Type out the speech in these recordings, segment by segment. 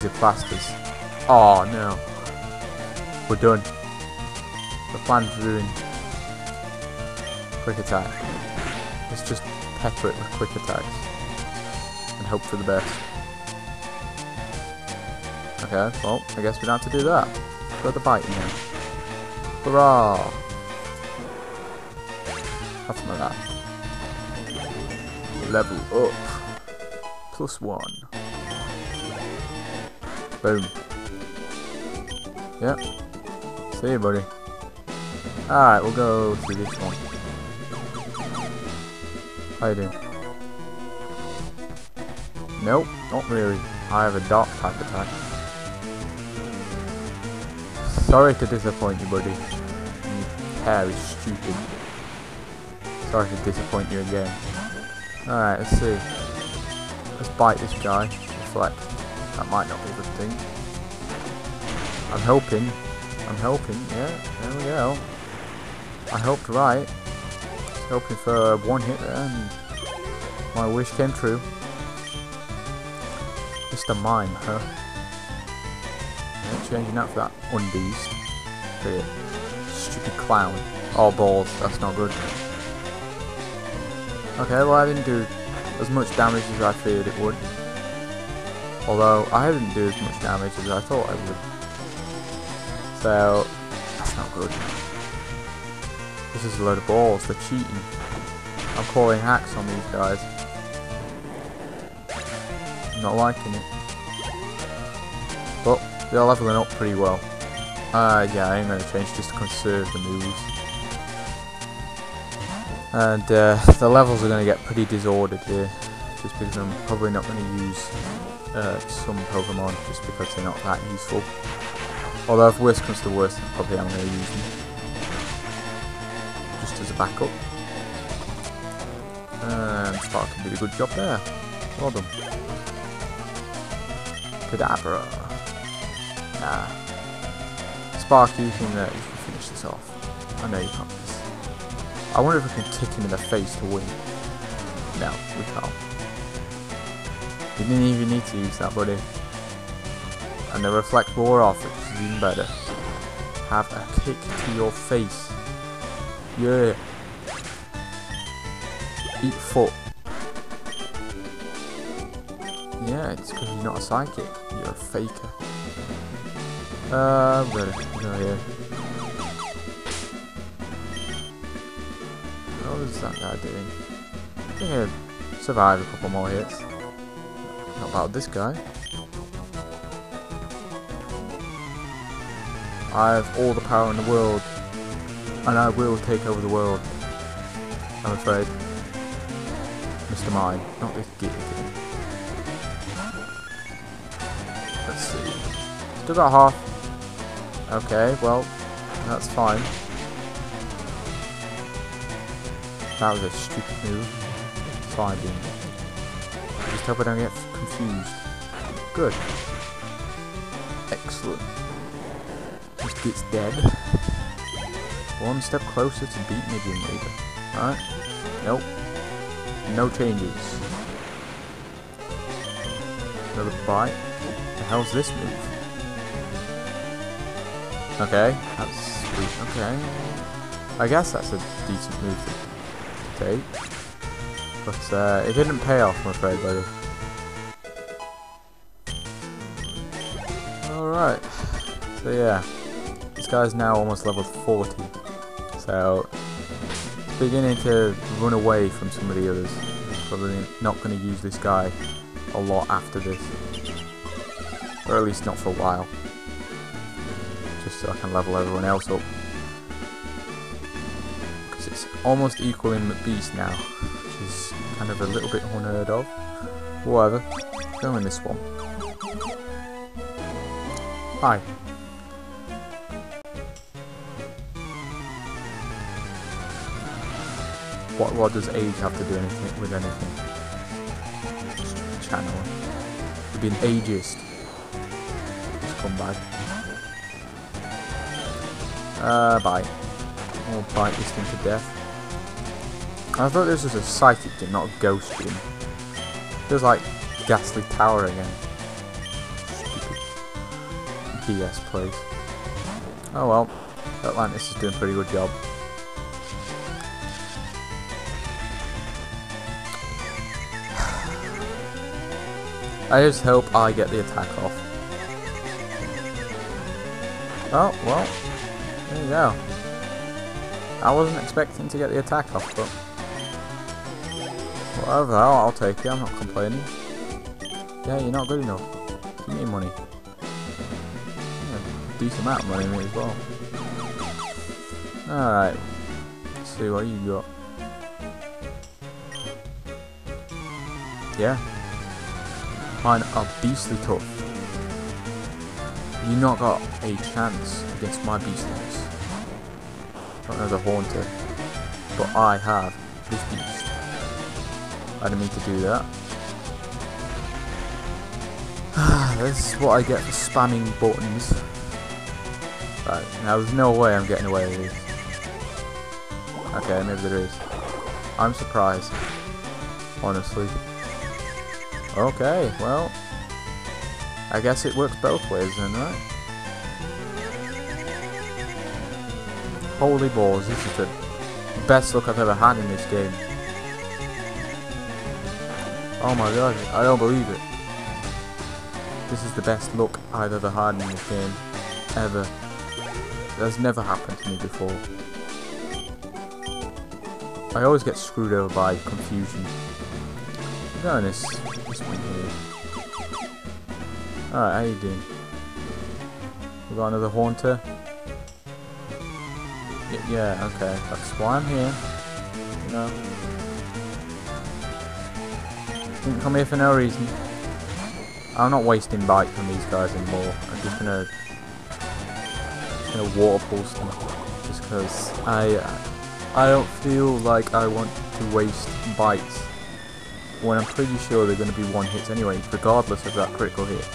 the plasters. Oh no. We're done. The plan's ruined. Quick attack. Let's just pepper it with quick attacks. And hope for the best. Okay, well, I guess we don't have to do that. Got the bite now. Hurrah! Have some of that. Level up. Plus one. Boom. Yep. See you, buddy. Alright, we'll go through this one. How you doing? Nope, not really. I have a dark type attack. Sorry to disappoint you, buddy. Your hair is stupid. Sorry to disappoint you again. Alright, let's see. Let's bite this guy. Reflect. That might not be a good thing. I'm hoping. I'm hoping. Yeah, there we go. I hoped right. Hoping for one hit there, and my wish came true. Mr. Mime, huh? Yeah, changing that for that. The stupid clown. Oh balls, that's not good. Okay, well I didn't do as much damage as I feared it would. Although I didn't do as much damage as I thought I would. So that's not good. This is a load of balls, they're cheating. I'm calling hacks on these guys. I'm not liking it. But they're leveling up pretty well. Uh, yeah, I am going to change just to conserve the moves. And uh, the levels are going to get pretty disordered here. Just because I'm probably not going to use uh, some Pokemon just because they're not that useful. Although if worst comes to worst, probably I'm going to use them. Just as a backup. And Spark did a good job there. Well done. Kadabra. Nah. Spark, you can, uh, you can finish this off. I know you can't. I wonder if we can kick him in the face to win. No, we can't. You didn't even need to use that, buddy. And the reflect wore off, is even better. Have a kick to your face. Yeah. Eat foot. Yeah, it's because you're not a psychic. You're a faker. Uh, better go here. What is that guy doing? I think he'll survive a couple more hits. Not about this guy. I have all the power in the world. And I will take over the world. I'm afraid. Mr. Mime, not this thing. Let's see. Still got half. Okay, well, that's fine. That was a stupid move. Fine, dude. Just hope I don't get confused. Good. Excellent. Just gets dead. One step closer to beating the Gym Leader. Alright. Nope. No changes. Another bite. The hell's this move? Okay, that's sweet. Okay. I guess that's a decent move to take. But uh, it didn't pay off, I'm afraid, buddy. Alright. So yeah. This guy's now almost level 40. So beginning to run away from some of the others. Probably not going to use this guy a lot after this. Or at least not for a while. Just so I can level everyone else up. Almost equal in McBeast now. Which is kind of a little bit unheard of. Whatever. Go in this one. Hi. What, what does age have to do anything with anything? Channel. You've been ageist. Just come back. Uh, bite. I'll bite this thing to death. I thought this was a psychic gym, not a ghost gym. Feels like Ghastly Tower again. Stupid. BS place. Oh well, Atlantis is doing a pretty good job. I just hope I get the attack off. Oh, well, there you go. I wasn't expecting to get the attack off, but whatever, I'll, I'll take it, I'm not complaining. Yeah, you're not good enough. Give me money. Decent amount of money as well. Alright, let's see what you got. Yeah, Mine are beastly tough. You not got a chance against my beastliness. Not another haunter. But I have this beast. I didn't mean to do that. Ah, this is what I get for spamming buttons. Right, now there's no way I'm getting away with this. Okay, maybe there is. I'm surprised. Honestly. Okay, well, I guess it works both ways then, right? Holy balls, this is the best look I've ever had in this game. Oh my god, I don't believe it. This is the best look I've ever had in this game. Ever. That's never happened to me before. I always get screwed over by confusion. Go this this one here. Alright, how you doing? We got another haunter. Y yeah, okay. That's why I'm here. You know. Didn't come here for no reason. I'm not wasting bites on these guys anymore. I'm just gonna just gonna water pulse them. Just because I I don't feel like I want to waste bites when I'm pretty sure they're to be one hits anyway, regardless of that critical hit.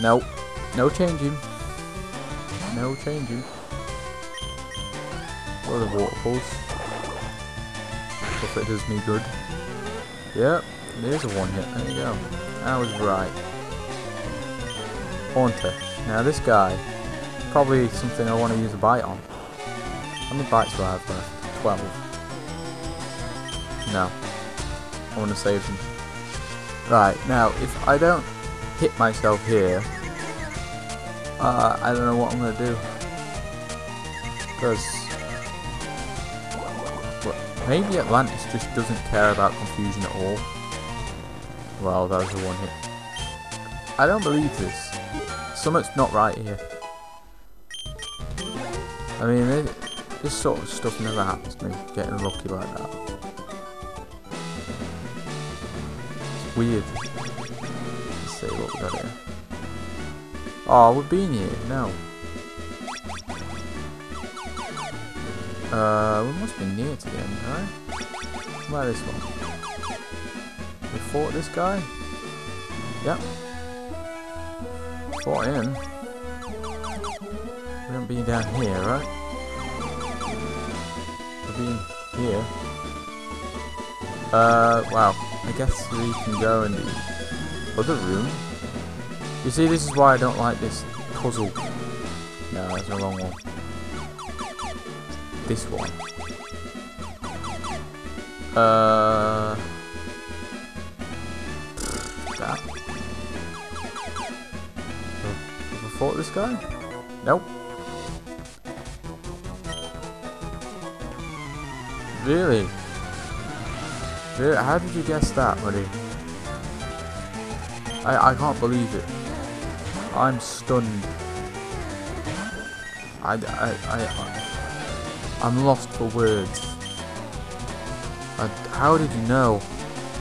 Nope. No changing. No changing. Are the waterfalls? Hope it does me good. Yep, there's a one hit. There you go. I was right. Haunter. Now this guy, probably something I want to use a bite on. How many bites do I have left? 12. No. I want to save them. Right, now, if I don't hit myself here, uh, I don't know what I'm going to do. Because... Maybe Atlantis just doesn't care about confusion at all. Well, that was a one hit. I don't believe this. Something's not right here. I mean, this, sort of stuff never happens to me, getting lucky like that. weird. Let's see what we got here. Oh, we've been here. No. Uh, we must be near to end, right? Where this one? We fought this guy? Yep. Fought him. We haven't been down here, right? We've been here. Uh, wow. I guess we can go in the other room. You see, this is why I don't like this puzzle. No, that's the wrong one. This one. Uh... That. Have I fought this guy? Nope. Really? How did you guess that, buddy? I, I can't believe it. I'm stunned. I, I, I, I'm lost for words. I, how did you know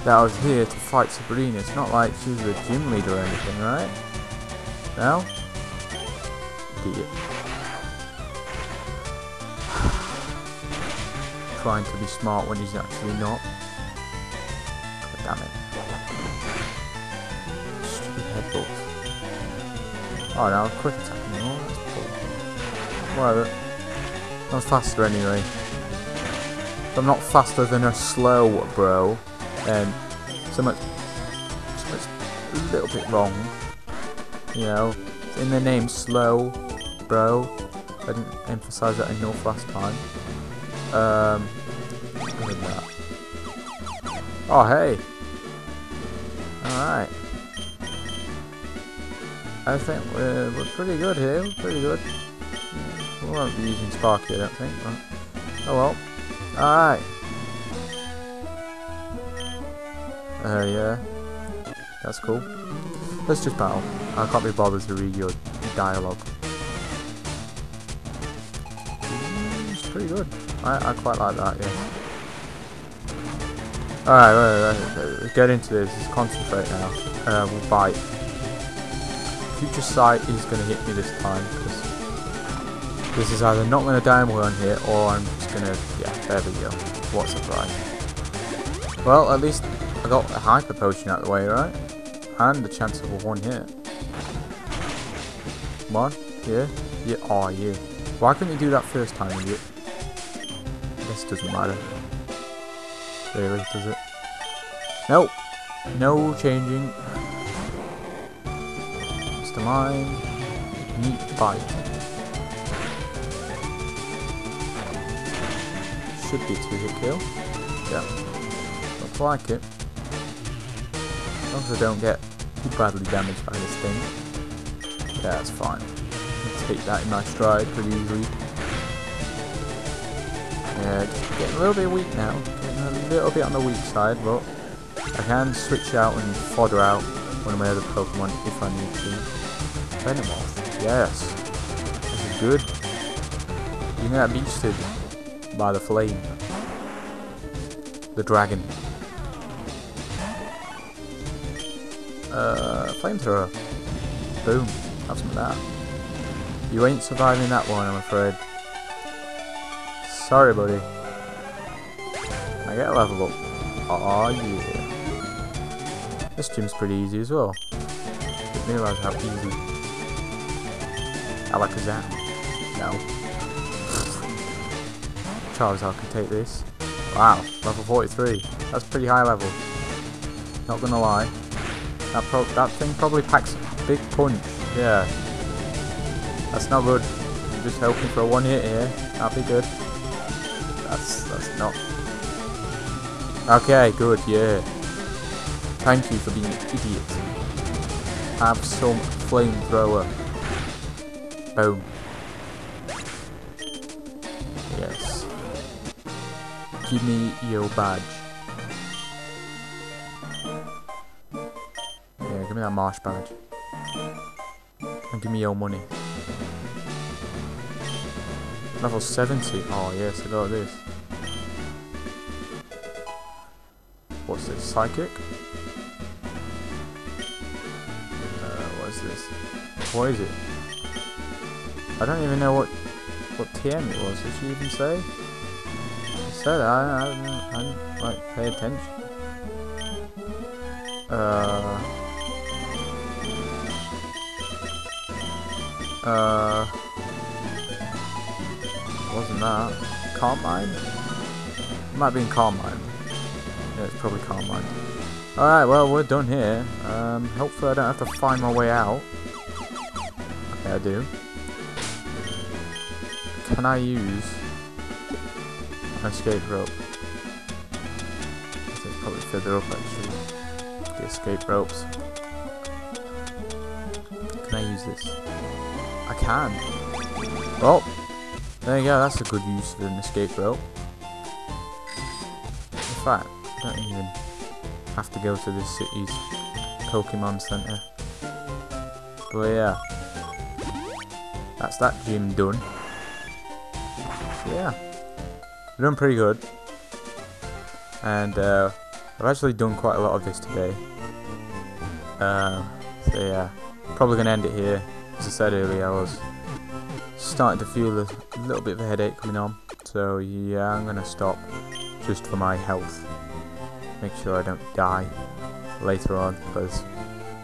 that I was here to fight Sabrina? It's not like she was a gym leader or anything, right? No? Idiot. Trying to be smart when he's actually not. Damn it. Stupid headbutt. Oh, now quick attack. Oh, that's cool. Whatever. I'm faster anyway. I'm not faster than a slow bro, then so much, so much a little bit wrong. You know, It's in the name, slow, bro. I didn't emphasize that enough last time. Um. Oh, hey. Alright. I think we're, we're pretty good here. Pretty good. We won't be using Sparky, I don't think. Oh well. Alright. Uh, yeah. That's cool. Let's just battle. I can't be bothered to read your dialogue. It's pretty good. I, I quite like that, yeah. Alright, right, right, get into this. Let's concentrate now. Uh, we'll bite. Future Sight is going to hit me this time this is either not going to die in on here, or I'm just going to, yeah, there we go. What surprise. Well, at least I got a Hyper Potion out of the way, right? And the chance of a one hit. Come on, yeah, yeah, oh yeah. Why couldn't you do that first time, idiot? It doesn't matter. Really, does it? No! No changing. Mr. Mime. Meat bite. Should be two hit kill. Yeah. Looks like it. As long as I don't get too badly damaged by this thing. Yeah, that's fine. I'll take that in my stride pretty easily. Yeah, just getting a little bit weak now. Getting a little bit on the weak side, but I can switch out and fodder out one of my other Pokemon if I need to. Venomoth, yes. This is good. You can get beasted by the flame. The dragon. Uh, flamethrower. Boom. Have some of that. You ain't surviving that one, I'm afraid. Sorry, buddy. I get a level up. Oh yeah. This gym's pretty easy as well. Didn't realise how easy. Alakazam. No. Charizard can take this. Wow, level 43. That's pretty high level. Not gonna lie. That that thing probably packs a big punch. Yeah. That's not good. I'm just hoping for a one hit here. That'd be good. That's that's not. Okay, good. Yeah. Thank you for being an idiot. Have some flamethrower. Boom. Give me your badge. Yeah, give me that marsh badge. And give me your money. Level 70. Oh yes, I got this. What's this? Psychic? Uh, what is this? What is it? I don't even know what what TM it was. Did she even say? Said I, I, don't- I didn't like pay attention. Uh. Uh. Wasn't that? Calm Mind? Might have been Calm Mind. Yeah, it's probably Calm Mind. Alright, well, we're done here. Um, hopefully I don't have to find my way out. Okay, I do. Can I use escape rope? It's probably further up, actually. The escape ropes. Can I use this? I can. Well, there you go, that's a good use of an escape rope. In fact, I don't even have to go to this city's Pokemon Center. But yeah, that's that gym done. Yeah, we're doing pretty good. And uh, I've actually done quite a lot of this today. Uh, so yeah, probably gonna end it here. As I said earlier, I was starting to feel a little bit of a headache coming on. So yeah, I'm gonna stop just for my health. Make sure I don't die later on because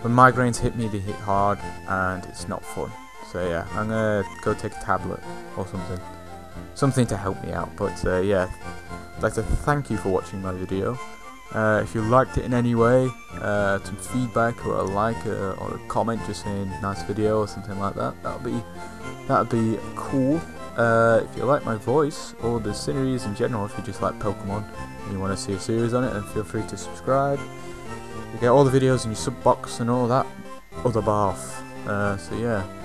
when migraines hit me, they hit hard and it's not fun. So yeah, I'm gonna go take a tablet or something, something to help me out. But uh, yeah, I'd like to thank you for watching my video. Uh, if you liked it in any way, uh, some feedback or a like uh, or a comment just saying nice video or something like that, that'll be that'd be cool. Uh, if you like my voice or the series in general, if you just like Pokemon and you want to see a series on it, then feel free to subscribe. You get all the videos in your sub box and all that other bath. Uh, so yeah.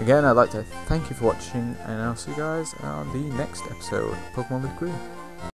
Again, I'd like to thank you for watching, and I'll see you guys on the next episode of Pokemon Leaf Green.